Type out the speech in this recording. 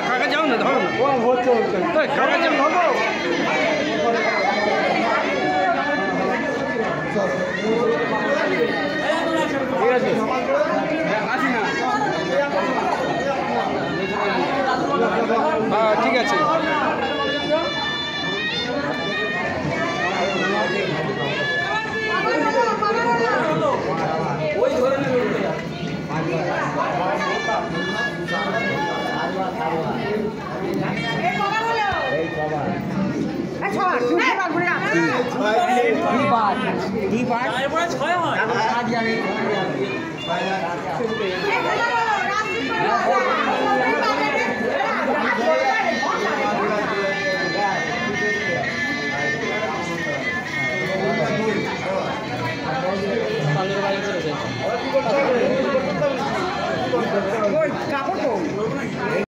开个枪的，他们。对，开个枪，好不？ছয় হয়